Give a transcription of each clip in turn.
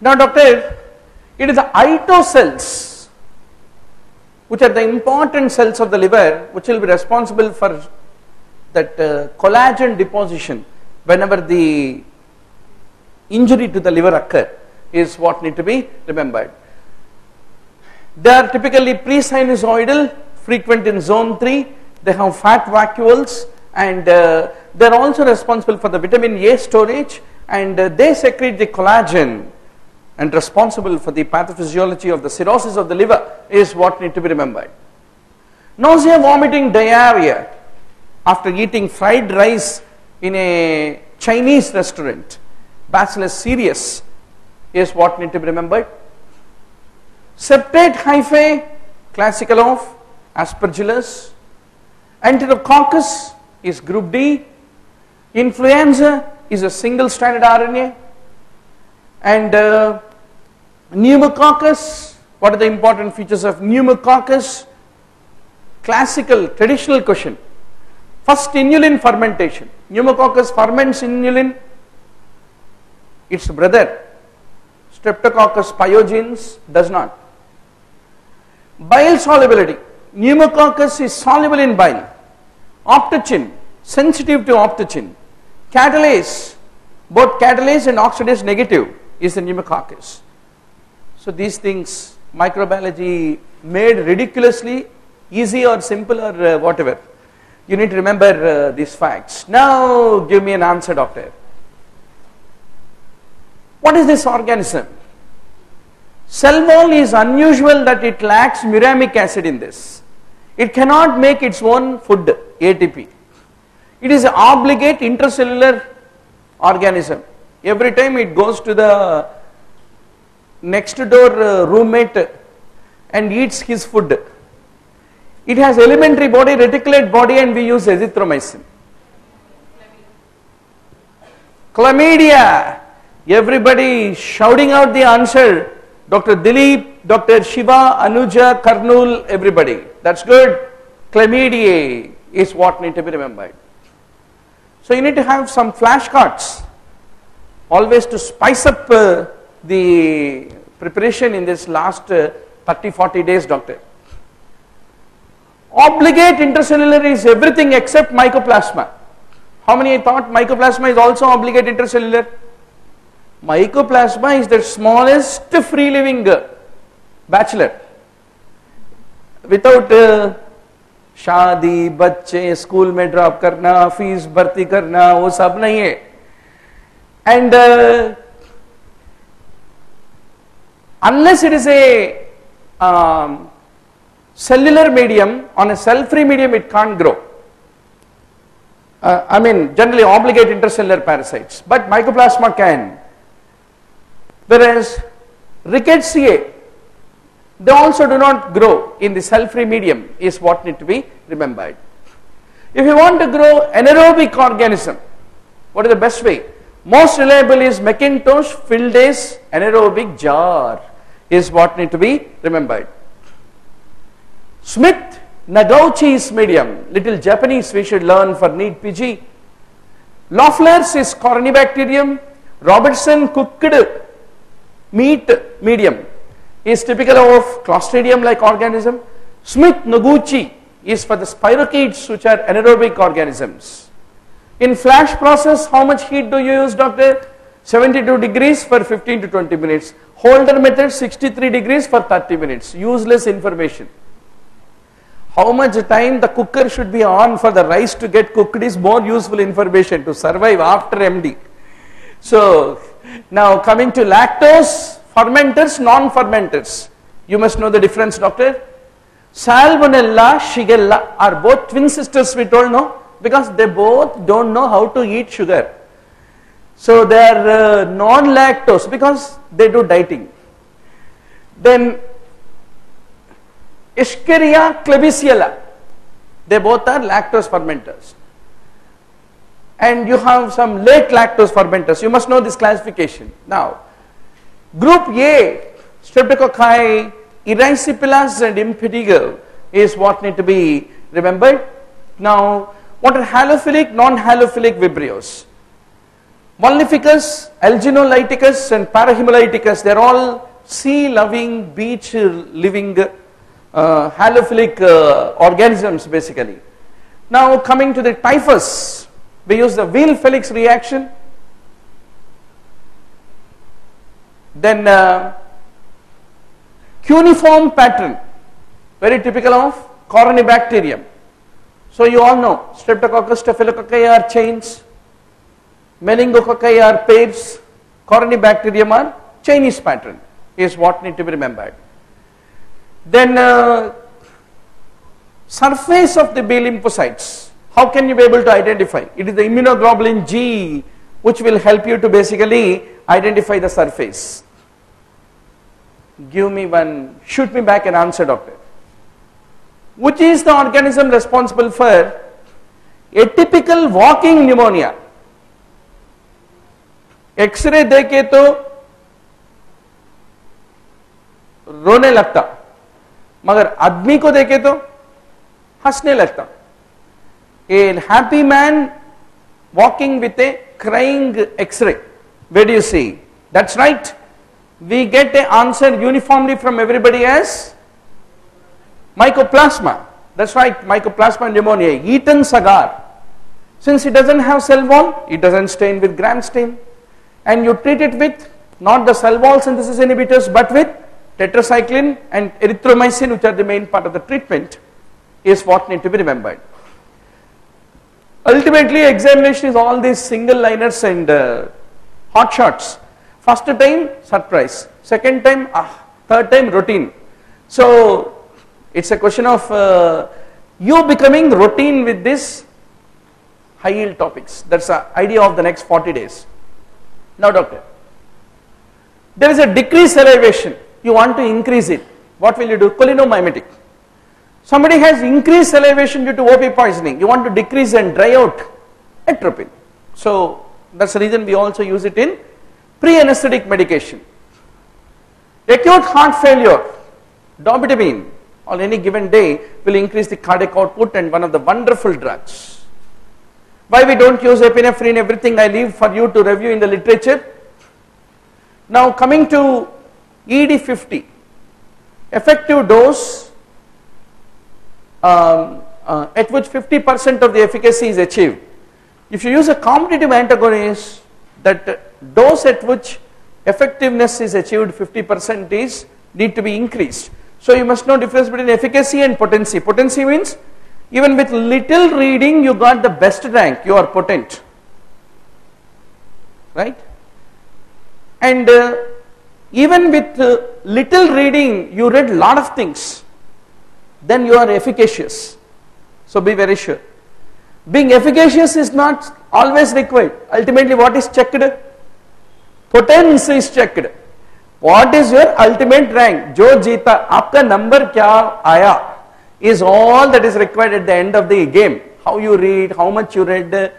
Now doctor, it is the ito cells which are the important cells of the liver which will be responsible for that uh, collagen deposition whenever the injury to the liver occur is what need to be remembered. They are typically perisinusoidal, frequent in zone 3, they have fat vacuoles and uh, they are also responsible for the vitamin A storage and uh, they secrete the collagen and responsible for the pathophysiology of the cirrhosis of the liver is what need to be remembered. Nausea, vomiting, diarrhea after eating fried rice in a Chinese restaurant, Bacillus cereus is what need to be remembered. Septate hyphae, classical of aspergillus. Enterococcus is group D. Influenza is a single stranded RNA. And uh, pneumococcus, what are the important features of pneumococcus? Classical, traditional question. First, inulin fermentation. Pneumococcus ferments inulin. Its brother, Streptococcus pyogenes, does not. Bile solubility. Pneumococcus is soluble in bile. Optochin, sensitive to optochin. Catalase, both catalase and oxidase negative is the pneumococcus. So these things, microbiology made ridiculously easy or simple or uh, whatever. You need to remember uh, these facts. Now give me an answer doctor. What is this organism? Cell wall is unusual that it lacks muramic acid in this. It cannot make its own food ATP. It is an obligate intracellular organism. Every time it goes to the next door uh, roommate and eats his food. It has elementary body, reticulate body and we use azithromycin. Chlamydia. Everybody shouting out the answer. Dr. Dilip, Dr. Shiva, Anuja, Karnul, everybody. That's good. Chlamydia is what need to be remembered. So you need to have some flashcards always to spice up uh, the preparation in this last uh, 30 40 days doctor. Obligate intracellular is everything except mycoplasma. How many thought mycoplasma is also obligate intracellular? Mycoplasma is the smallest free living uh, bachelor. Without uh, शादी बच्चे school में drop करना fees भर्ती करना वो सब नहीं है and unless it is a um, cellular medium on a cell free medium it can't grow. Uh, I mean generally obligate intercellular parasites. But mycoplasma can. Whereas rickettsia they also do not grow in the cell free medium is what need to be remembered. If you want to grow anaerobic organism what is the best way? Most reliable is McIntosh Fildes anaerobic jar is what need to be remembered. Smith Noguchi's medium, little Japanese we should learn for NEET PG. Loeffler's is Corynebacterium. Robertson cooked meat medium is typical of Clostridium like organism. Smith Noguchi is for the spirochetes which are anaerobic organisms. In flash process, how much heat do you use, doctor? 72 degrees for 15 to 20 minutes. Holder method 63 degrees for 30 minutes. Useless information. How much time the cooker should be on for the rice to get cooked is more useful information to survive after MD. So, now coming to lactose, fermenters, non-fermenters. You must know the difference, doctor. Salmonella, Shigella are both twin sisters we told no because they both don't know how to eat sugar. So they are uh, non-lactose because they do dieting. Then Escherichia klebsiella, they both are lactose fermenters. And you have some late lactose fermenters. You must know this classification. Now, group A, Streptococci, Erysipelas and Impetigo is what need to be remembered. Now, what are halophilic, non-halophilic vibrios? Vulnificus, Alginolyticus and Parahemolyticus, they're all sea-loving, beach-living uh, halophilic uh, organisms basically. Now coming to the typhus, we use the Weil-Felix reaction. Then uh, cuneiform pattern, very typical of Corynebacterium. So you all know Streptococcus, Staphylococci are chains, Meningococci are pairs, Corynebacterium are Chinese pattern is what need to be remembered. Then uh, surface of the B lymphocytes, how can you be able to identify? It is the immunoglobulin G which will help you to basically identify the surface. Give me one, shoot me back an answer doctor. Which is the organism responsible for atypical walking pneumonia? X ray देखे तो रोने लगता। मगर आदमी को देखे तो हंसने लगता। A happy man walking with a crying x ray what you see that's right we get a answer uniformly from everybody yes mycoplasma that's right mycoplasma pneumonia Eaton's agar since it doesn't have cell wall it doesn't stain with Gram stain and you treat it with not the cell wall synthesis inhibitors but with tetracycline and erythromycin which are the main part of the treatment is what need to be remembered. Ultimately examination is all these single liners and uh, hot shots. First time surprise, second time ah, third time routine. So it's a question of uh, you becoming routine with this high yield topics. That's the idea of the next 40 days. Now doctor, there is a decreased salivation you want to increase it. What will you do? Cholinomimetic. Somebody has increased salivation due to OP poisoning. You want to decrease and dry out atropine. So that's the reason we also use it in pre-anesthetic medication. Acute heart failure, dobutamine on any given day will increase the cardiac output and one of the wonderful drugs. Why we don't use epinephrine, everything I leave for you to review in the literature. Now coming to ED50 effective dose um, uh, at which 50% of the efficacy is achieved. If you use a competitive antagonist that dose at which effectiveness is achieved 50% is need to be increased. So you must know difference between efficacy and potency. Potency means even with little reading you got the best rank. You are potent. Right? And uh, even with uh, little reading you read lot of things. Then you are efficacious. So be very sure. Being efficacious is not always required. Ultimately what is checked? Potence is checked. What is your ultimate rank? Jo jeeta aapka number kya aaya is all that is required at the end of the game how you read how much you read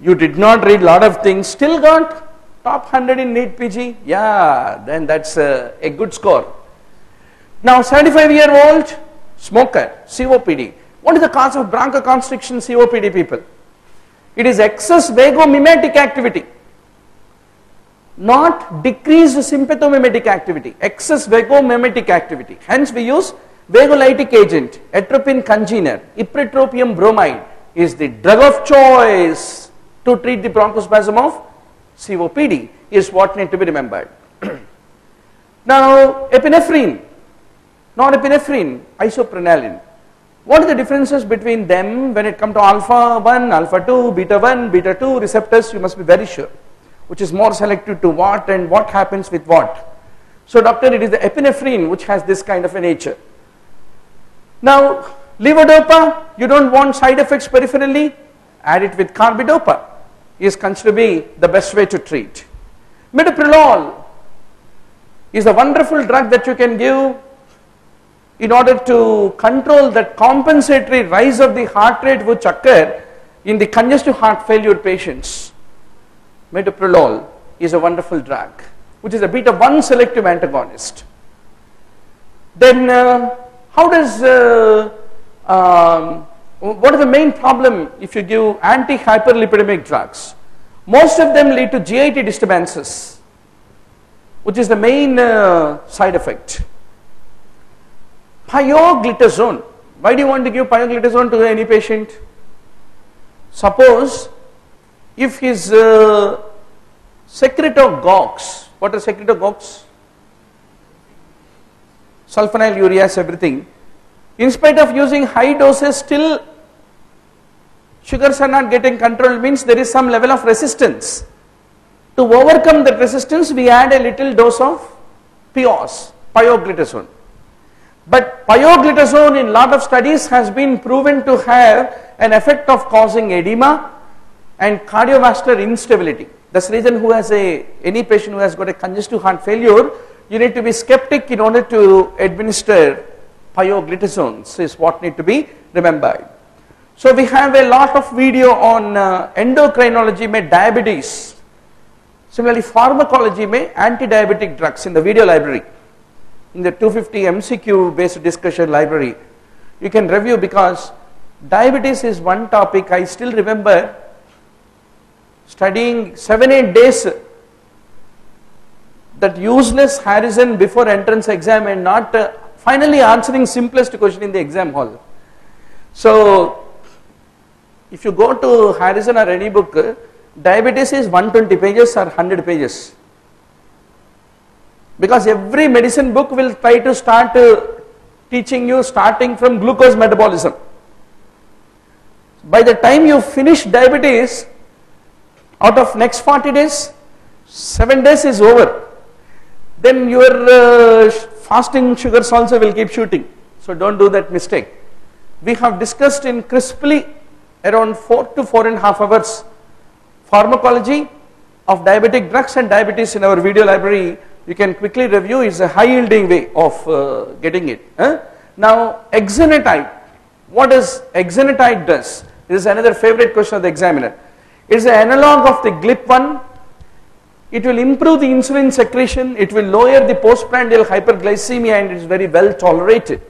you did not read a lot of things still got Top 100 in NEET PG? Yeah, then that's a, a good score. Now 75 year old smoker, COPD. What is the cause of bronchoconstriction COPD people? It is excess vagomimetic activity, not decreased sympathomimetic activity, excess vagomimetic activity. Hence we use vagolytic agent, atropine congener, ipratropium bromide is the drug of choice to treat the bronchospasm of COPD is what need to be remembered. now epinephrine, norepinephrine, isoprenaline. What are the differences between them when it comes to alpha 1, alpha 2, beta 1, beta 2 receptors you must be very sure which is more selective to what and what happens with what. So doctor it is the epinephrine which has this kind of a nature. Now levodopa you don't want side effects peripherally add it with carbidopa is considered to be the best way to treat. Metoprolol is a wonderful drug that you can give in order to control that compensatory rise of the heart rate which occur in the congestive heart failure patients. Metoprolol is a wonderful drug which is a beta 1 selective antagonist. Then uh, how does uh, um, what is the main problem if you give anti-hyperlipidemic drugs? Most of them lead to GIT disturbances, which is the main uh, side effect. Pioglitazone. Why do you want to give pioglitazone to any patient? Suppose if his uh, secretagogues, what are secretagogues? Sulfonylureas, everything. In spite of using high doses, still sugars are not getting controlled means there is some level of resistance. To overcome that resistance, we add a little dose of POS, pioglitazone. But pioglitazone in lot of studies has been proven to have an effect of causing edema and cardiovascular instability. That's the reason who has a, any patient who has got a congestive heart failure, you need to be skeptic in order to administer pioglitazones is what need to be remembered. So we have a lot of video on uh, endocrinology में diabetes. Similarly pharmacology में anti-diabetic drugs in the video library. In the 250 MCQ based discussion library. You can review because diabetes is one topic I still remember studying 7-8 days that useless Harrison before entrance exam and not uh, finally answering simplest question in the exam hall. So if you go to Harrison or any book, diabetes is 120 pages or 100 pages. Because every medicine book will try to start uh, teaching you starting from glucose metabolism. By the time you finish diabetes, out of next 40 days, 7 days is over. Then your uh, fasting sugars also will keep shooting. So don't do that mistake. We have discussed in crisply around 4 to 4 and a half hours pharmacology of diabetic drugs and diabetes in our video library you can quickly review is a high yielding way of uh, getting it. Now exenatide, what does exenatide does? This is another favorite question of the examiner. It is an analog of the GLP-1. It will improve the insulin secretion, it will lower the postprandial hyperglycemia and it is very well tolerated.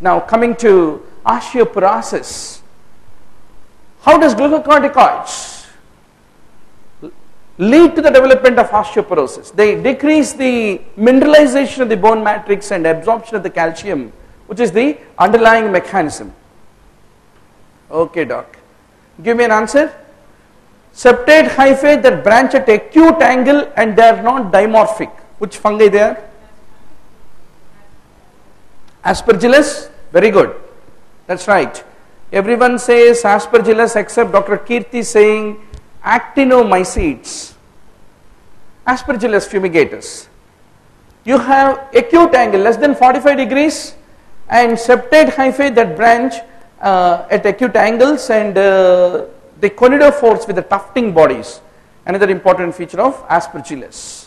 Now coming to osteoporosis. How does glucocorticoids lead to the development of osteoporosis. They decrease the mineralization of the bone matrix and absorption of the calcium, which is the underlying mechanism. Okay, doc. Give me an answer. Septate hyphae that branch at acute angle and they are not dimorphic. Which fungi they are? Aspergillus. Very good. That's right. Everyone says aspergillus except Dr. Kirti saying actinomycetes, aspergillus fumigatus. You have acute angle less than 45 degrees and septate hyphae that branch uh, at acute angles and uh, the conidiophores with the tufting bodies. Another important feature of aspergillus.